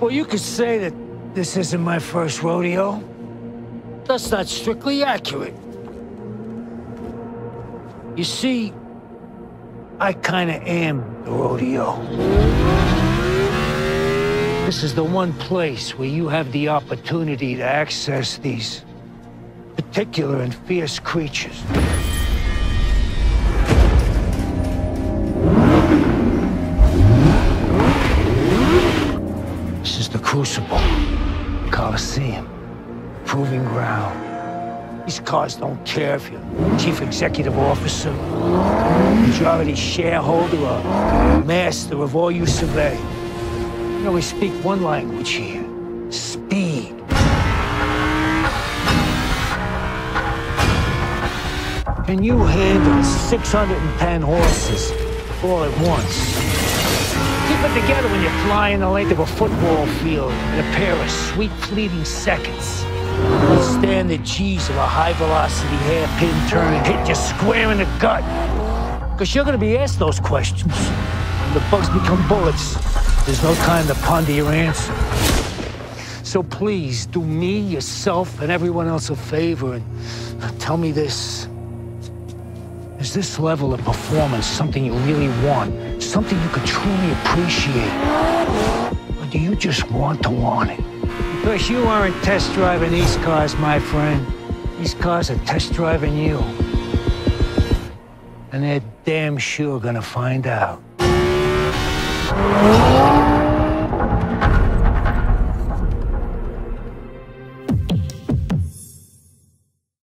Well, you could say that this isn't my first rodeo. That's not strictly accurate. You see, I kinda am the rodeo. This is the one place where you have the opportunity to access these particular and fierce creatures. Crucible, Coliseum, Proving Ground. These cars don't care if you're chief executive officer, majority shareholder, or master of all you survey. You know, we speak one language here, speed. Can you handle 610 horses all at once? Together when you're flying the length of a football field in a pair of sweet fleeting seconds. Withstand the G's of a high-velocity hairpin turn and hit you square in the gut. Because you're going to be asked those questions. When the bugs become bullets, there's no time to ponder your answer. So please, do me, yourself, and everyone else a favor and tell me this. Is this level of performance something you really want? Something you could truly appreciate? Or do you just want to want it? Because you aren't test driving these cars, my friend. These cars are test driving you. And they're damn sure gonna find out.